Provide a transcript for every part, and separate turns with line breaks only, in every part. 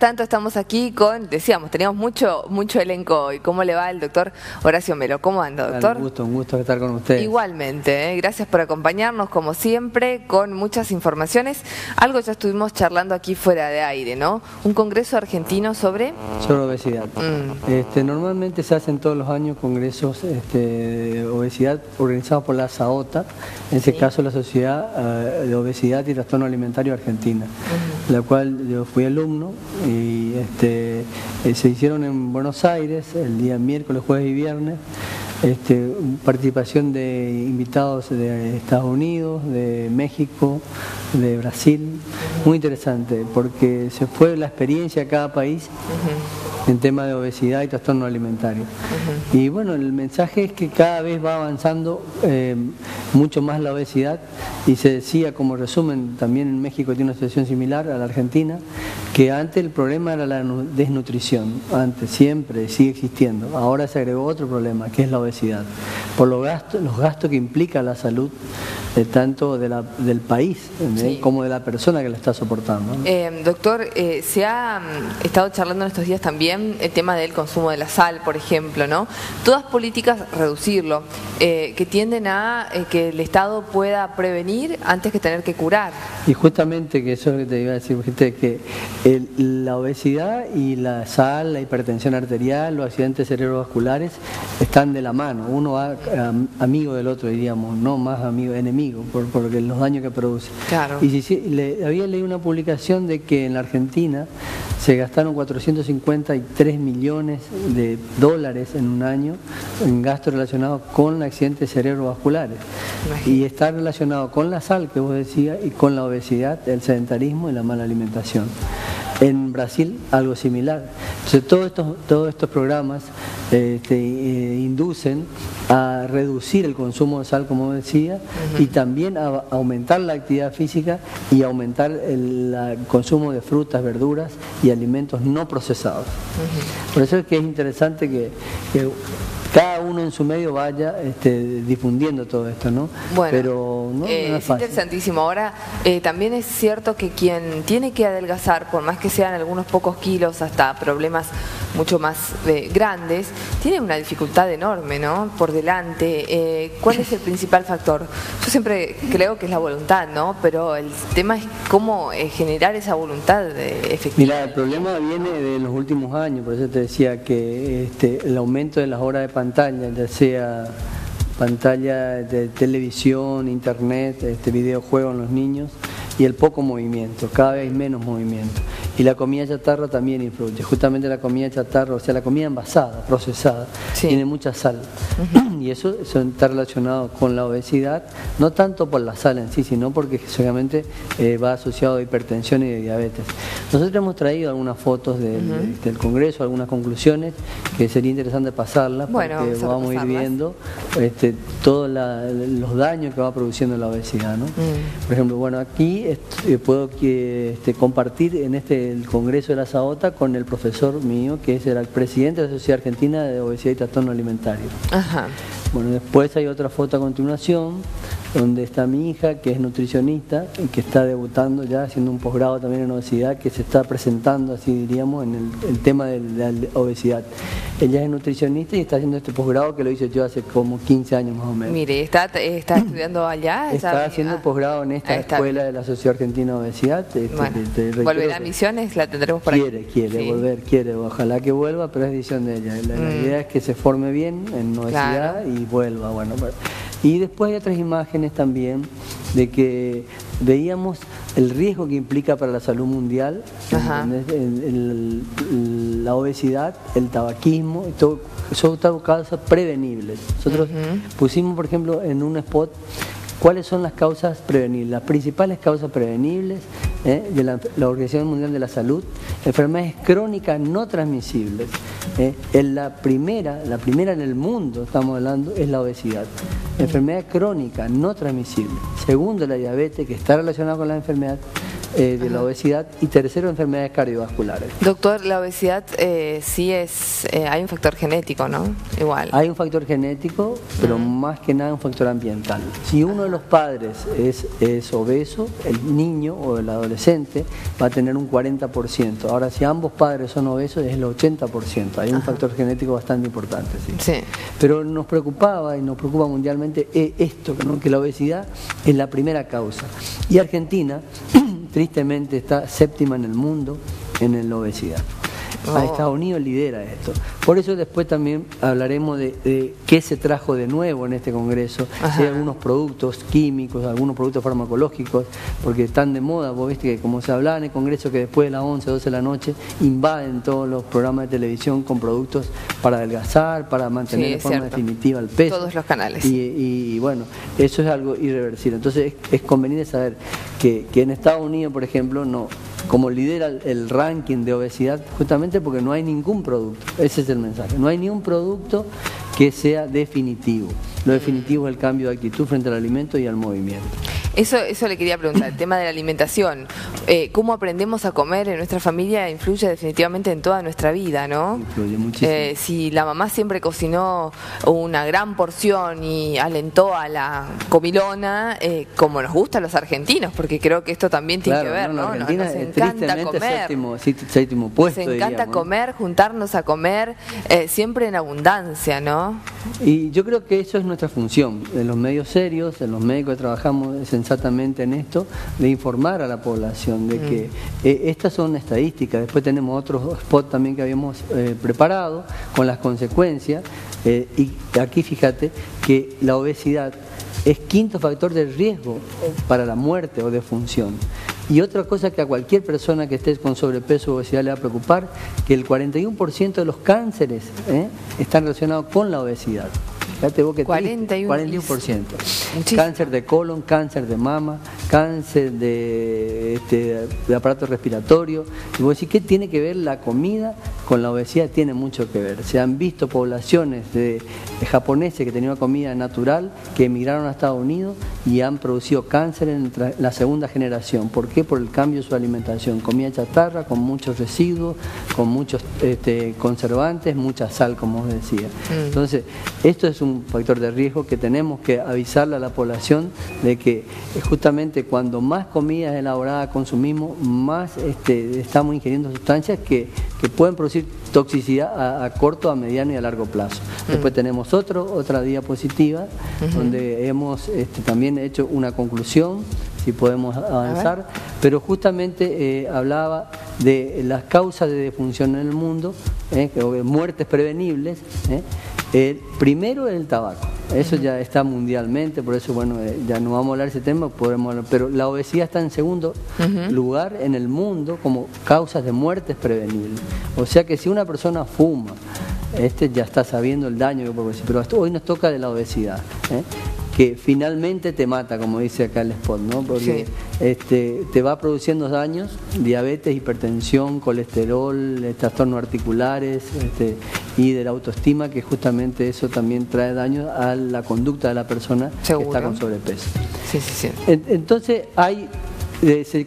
tanto estamos aquí con, decíamos, teníamos mucho mucho elenco hoy. ¿Cómo le va el doctor Horacio Melo? ¿Cómo anda, doctor?
Un gusto, un gusto estar con ustedes.
Igualmente, ¿eh? gracias por acompañarnos como siempre con muchas informaciones. Algo ya estuvimos charlando aquí fuera de aire, ¿no? Un congreso argentino sobre...
Sobre obesidad. Mm. Este, normalmente se hacen todos los años congresos este, de obesidad organizados por la SAOTA, en este caso la Sociedad eh, de Obesidad y Trastorno Alimentario Argentina, la cual yo fui alumno y este, eh, se hicieron en Buenos Aires el día miércoles, jueves y viernes. Este, participación de invitados de Estados Unidos, de México, de Brasil, muy interesante porque se fue la experiencia a cada país en tema de obesidad y trastorno alimentario. Y bueno, el mensaje es que cada vez va avanzando eh, mucho más la obesidad y se decía como resumen, también en México tiene una situación similar a la Argentina, que antes el problema era la desnutrición, antes siempre sigue existiendo, ahora se agregó otro problema que es la obesidad, por los gastos, los gastos que implica la salud eh, tanto de la, del país como de la persona que la está soportando.
Eh, doctor, se ha mm, estado charlando en estos días también el tema del consumo de la sal, por ejemplo, ¿no? Todas políticas, reducirlo, eh, que tienden a eh, que el Estado pueda prevenir antes que tener que curar.
Y justamente que eso es lo que te iba a decir, que la obesidad y la sal, la hipertensión arterial, los accidentes cerebrovasculares están de la mano. Uno va amigo del otro, diríamos, no más amigo, enemigo, por, por los daños que produce.
Claro.
Y si, le, había leído una publicación de que en la Argentina se gastaron 453 millones de dólares en un año en gastos relacionados con accidentes cerebrovasculares. Y está relacionado con la sal, que vos decías, y con la obesidad, el sedentarismo y la mala alimentación. En Brasil algo similar. Entonces todos estos, todos estos programas este, eh, inducen a reducir el consumo de sal, como decía, y también a aumentar la actividad física y aumentar el, consumo de frutas, verduras y alimentos no procesados. Por eso es que es interesante que cada uno en su medio vaya este, difundiendo todo esto, ¿no?
Bueno, Pero no, eh, es, interesantísimo. Ahora, eh, también es cierto que quien tiene que adelgazar, por más que sean algunos pocos kilos, hasta problemas mucho más eh, grandes, tiene una dificultad enorme, ¿no? Por delante. ¿Cuál es el principal factor? Yo siempre creo que es la voluntad, ¿no? Pero el tema es cómo generar esa voluntad efectiva.
Mira, el problema viene de los últimos años, por eso te decía que este, el aumento de las horas de pantalla, ya sea pantalla de televisión, internet, este videojuego en los niños y el poco movimiento, cada vez menos movimiento. Y la comida chatarra también influye. Justamente la comida chatarra, o sea, la comida envasada, procesada, tiene mucha sal. Y eso, está relacionado con la obesidad, no tanto por la sal en sí, sino porque seguramente eh, va asociado a hipertensión y de diabetes. Nosotros hemos traído algunas fotos del, Congreso, algunas conclusiones, que sería interesante pasarlas, porque vamos, a ir viendo este, todos los daños que va produciendo la obesidad. ¿no? Mm. Por ejemplo, bueno, aquí este, puedo este, compartir en este el Congreso de la SAOTA con el profesor mío, que es el presidente de la Sociedad Argentina de Obesidad y Trastorno Alimentario. Bueno, después hay otra foto a continuación, donde está mi hija, que es nutricionista y que está debutando ya, haciendo un posgrado también en obesidad, que se está presentando, así diríamos, en el, tema de la obesidad. Ella es nutricionista y está haciendo este posgrado que lo hice yo hace como 15 años más o menos.
Mire, ¿está, está estudiando allá?
Está, haciendo el posgrado en esta escuela de la Sociedad Argentina de Obesidad.
Este, ¿Volverá a Misiones? ¿La tendremos por
quiere, Quiere, volver, quiere. Ojalá que vuelva, pero es decisión de ella. La, mm. idea es que se forme bien en obesidad y vuelva. Bueno, y después hay otras imágenes también de que veíamos el riesgo que implica para la salud mundial, la obesidad, el tabaquismo, todo, son causas prevenibles. Nosotros pusimos, por ejemplo, en un spot ¿Cuáles son las causas prevenibles? Las principales causas prevenibles ¿eh? de la, Organización Mundial de la Salud, enfermedades crónicas no transmisibles. ¿eh? La primera, la primera en el mundo, estamos hablando, es la obesidad. Enfermedad crónica no transmisible. Segundo, la diabetes, que está relacionada con la enfermedad eh, de la obesidad y tercero enfermedades cardiovasculares.
Doctor, la obesidad eh, sí es, eh, hay un factor genético, ¿no? Igual.
Hay un factor genético, pero más que nada un factor ambiental. Si uno de los padres es, es obeso, el niño o el adolescente va a tener un 40%. Ahora, si ambos padres son obesos, es el 80%. Hay un factor genético bastante importante. ¿sí?
Sí.
Pero nos preocupaba y nos preocupa mundialmente esto, ¿no? que la obesidad es la primera causa. Y Argentina tristemente está séptima en el mundo en la obesidad. A
Oh.
Estados Unidos lidera esto. Por eso después también hablaremos de, de qué se trajo de nuevo en este Congreso, si hay algunos productos químicos, algunos productos farmacológicos, porque están de moda, vos viste que como se hablaba en el Congreso que después de las 11, 12 de la noche invaden todos los programas de televisión con productos para adelgazar, para mantener
Sí,
de forma
cierto.
definitiva el peso.
Todos los canales.
Y, y, bueno, eso es algo irreversible. Entonces es, es conveniente saber que, que en Estados Unidos, por ejemplo, no como lidera el, ranking de obesidad, justamente porque no hay ningún producto. Ese es el mensaje. No hay ni un producto que sea definitivo. Lo definitivo es el cambio de actitud frente al alimento y al movimiento.
Eso, eso le quería preguntar, el tema de la alimentación. Eh, ¿Cómo aprendemos a comer en nuestra familia influye definitivamente en toda nuestra vida, ¿no?
Influye muchísimo.
Eh, si la mamá siempre cocinó una gran porción y alentó a la comilona, eh, como nos gusta a los argentinos, porque creo que esto también tiene
Claro,
que ver,
no,
¿no?
no,
Nos-
es
encanta comer.
séptimo, sí, séptimo puesto.
Nos encanta
diríamos.
comer, juntarnos a comer, eh, siempre en abundancia, ¿no?
Y yo creo que eso es nuestra función, de los medios serios, de los médicos que trabajamos sensatamente en esto, de informar a la población de que eh, estas son estadísticas. Después tenemos otros spots también que habíamos eh, preparado con las consecuencias. eh, y aquí fíjate que la obesidad es quinto factor de riesgo para la muerte o defunción. Y otra cosa que a cualquier persona que esté con sobrepeso o obesidad le va a preocupar, que el 41% de los cánceres están relacionados con la obesidad. Vos que triste,
41.
41%.
Muchísimo.
Cáncer de colon, cáncer de mama, cáncer de, este, de aparato respiratorio. Y vos decís, ¿qué tiene que ver la comida con la obesidad? Tiene mucho que ver. Se han visto poblaciones de, de japoneses que tenían comida natural que emigraron a Estados Unidos y han producido cáncer en la segunda generación. ¿Por qué? Por el cambio de su alimentación. Comida chatarra con muchos residuos, con muchos este, conservantes, mucha sal, como os decía. Entonces, esto es un factor de riesgo que tenemos que avisarle a la población de que eh, justamente cuando más comida elaborada consumimos, más este, estamos ingiriendo sustancias que, que pueden producir toxicidad a, a corto, a mediano y a largo plazo. Después tenemos otro, otra diapositiva donde hemos este, también hecho una conclusión, si podemos avanzar, pero justamente eh, hablaba de las causas de defunción en el mundo, eh, muertes prevenibles. eh. El primero es el tabaco, eso ya está mundialmente, por eso bueno, eh, ya no vamos a hablar de ese tema, podemos hablar, pero la obesidad está en segundo lugar en el mundo como causas de muertes prevenibles. O sea que si una persona fuma, este ya está sabiendo el daño que puede producir, pero hoy nos toca de la obesidad. ¿eh? que finalmente te mata, como dice acá el spot, ¿no? Porque este, te va produciendo daños, diabetes, hipertensión, colesterol, eh, trastornos articulares este, y de la autoestima, que justamente eso también trae daño a la conducta de la persona que está con sobrepeso.
Sí, sí, sí.
En- Entonces hay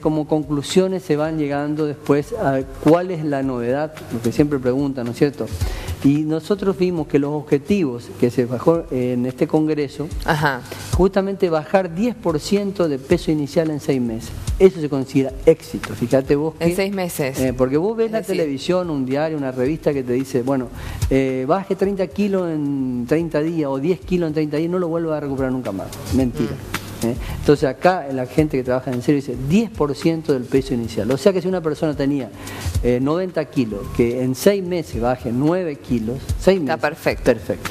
como conclusiones se van llegando después a cuál es la novedad, lo que siempre preguntan, ¿no es cierto? Y nosotros vimos que los objetivos que se bajó en este congreso,
Ajá.
justamente bajar 10% de peso inicial en seis meses. Eso se considera éxito. Fíjate vos que...
En seis meses.
Eh, porque vos ves
Es
la
decir-
televisión, un diario, una revista que te dice, bueno, eh, baje 30 kilos en 30 días o 10 kilos en 30 días, no lo vuelvas a recuperar nunca más. Mentira.
Mm.
¿Eh? Entonces acá la gente que trabaja en serio dice 10% del peso inicial. O sea que si una persona tenía eh, 90 kilos, que en 6 meses baje 9 kilos, 6
Está
meses.
perfecto.
Perfecto.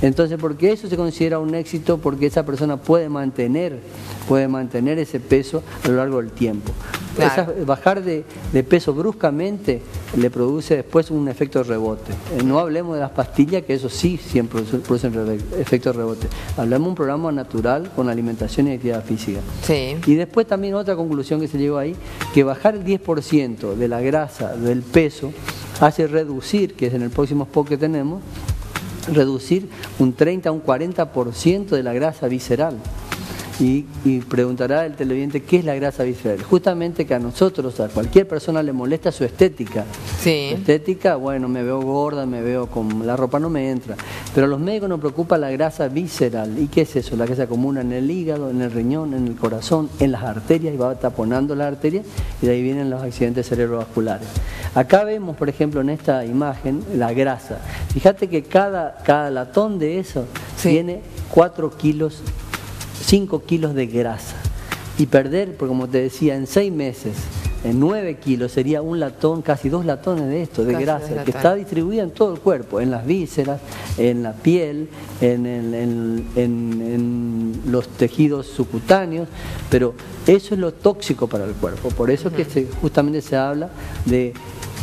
Entonces, porque eso se considera un éxito, porque esa persona puede mantener, puede mantener ese peso a lo largo del tiempo.
Claro.
Esa- bajar de, de peso bruscamente le produce después un efecto rebote. Eh, no hablemos de las pastillas, que eso sí siempre produ- producen efecto rebote. Hablamos de un programa natural con alimentación y actividad física.
Sí.
Y después también otra conclusión que se llegó ahí, que bajar el 10% de la grasa, del peso, hace reducir, que es en el próximo spot que tenemos, reducir un 30 a un 40% de la grasa visceral. Y, preguntará el televidente qué es la grasa visceral. Justamente que a nosotros, a cualquier persona le molesta su estética.
Sí.
estética, bueno, me veo gorda, me veo con la ropa no me entra. Pero a los médicos nos preocupa la grasa visceral. ¿Y qué es eso? La grasa común en el hígado, en el riñón, en el corazón, en las arterias, y va taponando la arteria, y de ahí vienen los accidentes cerebrovasculares. Acá vemos, por ejemplo, en esta imagen, la grasa. Fíjate que cada, cada latón de eso tiene 4 kilos 5 kilos de grasa. Y perder, porque como te decía, en 6 meses, en 9 kilos sería un latón, casi dos latones de esto, de grasa, que está distribuida en todo el cuerpo, en las vísceras, en la piel, en, en, los tejidos subcutáneos, pero eso es lo tóxico para el cuerpo. Por eso que justamente se habla de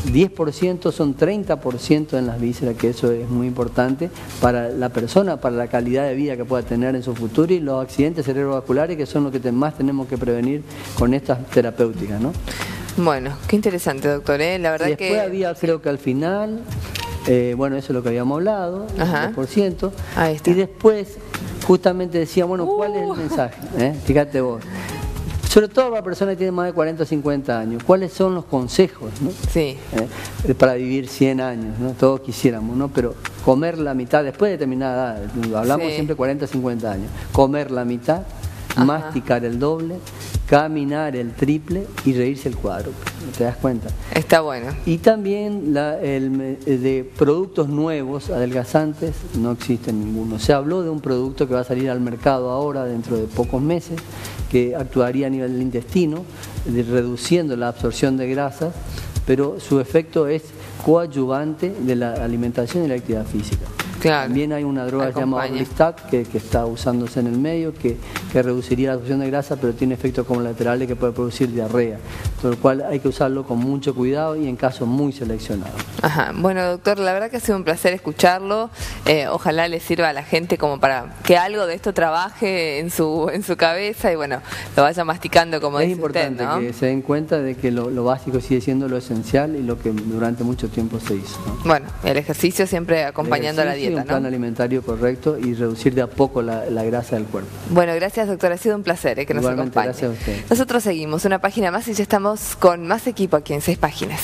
10% son 30% en las vísceras, que eso es muy importante para la persona, para la calidad de vida que pueda tener en su futuro y los accidentes cerebrovasculares que son los que más tenemos que prevenir con estas terapéuticas. ¿no?
Bueno, qué interesante, doctor. ¿eh? La verdad
y después había, creo que al final, eh, bueno, eso es lo que habíamos hablado, Ajá. 10%. Ahí está. Y después, justamente decía, bueno, ¿cuál es el uh. mensaje? ¿Eh? Fíjate vos sobre todo para personas que tienen más de 40 o 50 años, ¿cuáles son los consejos
sí.
Eh, para vivir 100 años? ¿no? Todos quisiéramos, ¿no? pero comer la mitad, después de determinada edad, hablamos siempre 40 o 50 años, comer la mitad, masticar el doble, caminar el triple y reírse el cuadro. ¿Te das cuenta?
Está bueno.
Y también la, el, de productos nuevos, adelgazantes, no existe ninguno. Se habló de un producto que va a salir al mercado ahora, dentro de pocos meses, que actuaría a nivel del intestino, reduciendo la absorción de grasas, pero su efecto es coadyuvante de la alimentación y la actividad física. También hay una droga llamada Listat que, que, está usándose en el medio, que, que, reduciría la absorción de grasa, pero tiene efectos colaterales que puede producir diarrea. Por lo cual hay que usarlo con mucho cuidado y en casos muy seleccionados.
Ajá. Bueno, doctor, la verdad que ha sido un placer escucharlo. Eh, ojalá le sirva a la gente como para que algo de esto trabaje en su, en su cabeza y bueno, lo vaya masticando como
es
dice
importante
usted, ¿no?
que se den cuenta de que lo, básico sigue siendo lo esencial y lo que durante mucho tiempo se hizo.
Bueno, el ejercicio siempre acompañando a la dieta
un plan alimentario correcto y reducir de a poco la, grasa del cuerpo.
Bueno, gracias doctor, ha sido un placer eh, que nos acompañe.
Gracias a usted.
Nosotros seguimos una página más y ya estamos con más equipo aquí en seis páginas.